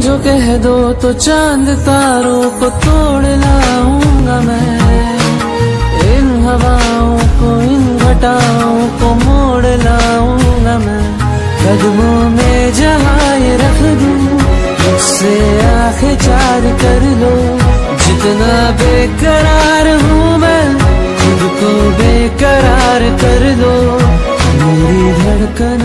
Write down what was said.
जो कह दो तो चाँद तारों को तोड़ लाऊँगा मैं। इन हवाओं को, इन घटाओं को मोड़ लाऊँगा मैं। कदमों में जहाँ रख दूँ, उससे आँखें चार कर लो। जितना बेकरार हूँ मैं, खुद को बेकरार कर लो। मेरी धड़कन